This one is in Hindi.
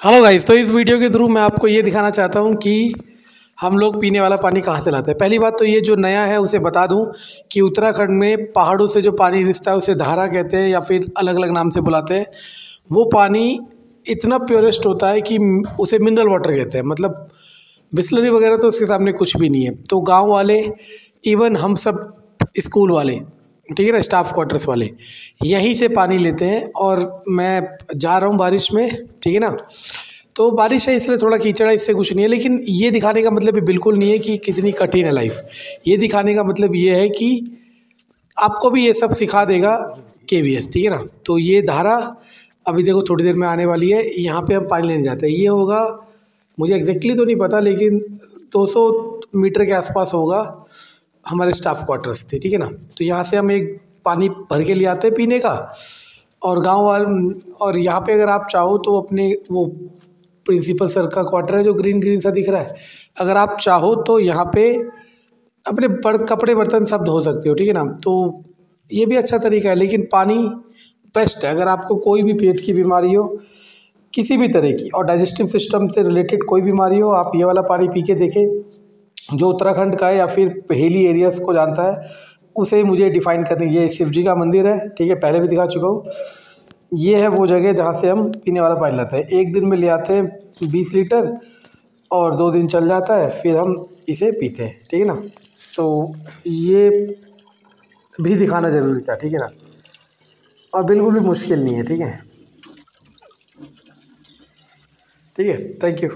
हेलो गाइस तो इस वीडियो के थ्रू मैं आपको ये दिखाना चाहता हूँ कि हम लोग पीने वाला पानी कहाँ से लाते हैं। पहली बात तो ये जो नया है, उसे बता दूँ कि उत्तराखंड में पहाड़ों से जो पानी रिश्ता है, उसे धारा कहते हैं या फिर अलग अलग नाम से बुलाते हैं। वो पानी इतना प्योरेस्ट होता है कि उसे मिनरल वाटर कहते हैं। मतलब बिस्लरी वगैरह तो उसके सामने कुछ भी नहीं है। तो गाँव वाले इवन हम सब, स्कूल वाले ठीक है ना स्टाफ क्वार्टर्स वाले। यहीं से पानी लेते हैं और मैं जा रहा हूँ बारिश में, ठीक है ना। तो बारिश है, इसलिए थोड़ा कीचड़ है, इससे कुछ नहीं है, लेकिन ये दिखाने का मतलब ये बिल्कुल नहीं है कि कितनी कठिन है लाइफ ये दिखाने का मतलब ये है कि आपको भी ये सब सिखा देगा के वी एस ठीक है ना। तो ये धारा अभी देखो थोड़ी देर में आने वाली है, यहाँ पे हम पानी लेने जाते हैं। ये होगा, मुझे एग्जैक्टली तो नहीं पता, लेकिन 200 मीटर के आसपास होगा। हमारे स्टाफ क्वार्टर्स थे, ठीक है ना? तो यहाँ से हम एक पानी भर के ले आते पीने का और गाँव वाले, और यहाँ पे अगर आप चाहो तो अपने वो प्रिंसिपल सर का क्वार्टर है जो ग्रीन ग्रीन सा दिख रहा है। अगर आप चाहो तो यहाँ पे अपने बड़ कपड़े बर्तन सब धो सकते हो, ठीक है ना? तो ये भी अच्छा तरीका है, लेकिन पानी बेस्ट है। अगर आपको कोई भी पेट की बीमारी हो, किसी भी तरह की, और डाइजेस्टिव सिस्टम से रिलेटेड कोई बीमारी हो, आप ये वाला पानी पी के देखें। जो उत्तराखंड का है या फिर हिली एरियाज़ को जानता है, उसे मुझे डिफ़ाइन करनी ये शिव जी का मंदिर है, ठीक है, पहले भी दिखा चुका हूँ। ये है वो जगह जहाँ से हम पीने वाला पानी लाते हैं। एक दिन में ले आते हैं बीस लीटर और दो दिन चल जाता है, फिर हम इसे पीते हैं, ठीक है ना? तो ये भी दिखाना ज़रूरी था, ठीक है ना? और बिल्कुल भी मुश्किल नहीं है, ठीक है? ठीक है थैंक यू